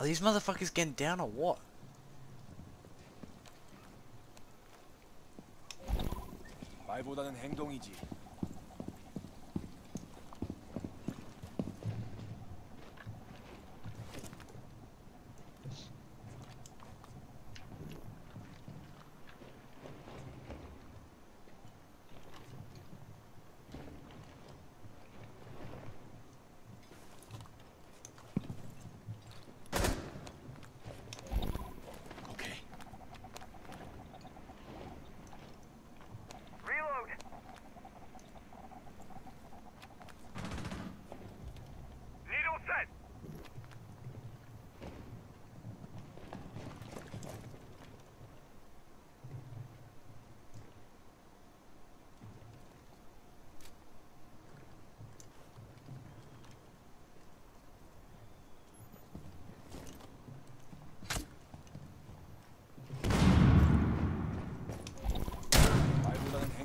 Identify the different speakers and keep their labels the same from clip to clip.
Speaker 1: Are these motherfuckers getting down or what?
Speaker 2: 말보다는 행동이지.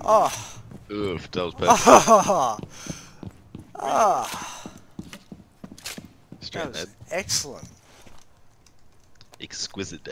Speaker 1: Oh!
Speaker 3: Oof, that was perfect.
Speaker 1: Ah! Ah!
Speaker 3: Straight
Speaker 1: That was
Speaker 3: head.
Speaker 1: excellent.
Speaker 3: Exquisite.